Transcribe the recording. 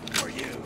for you.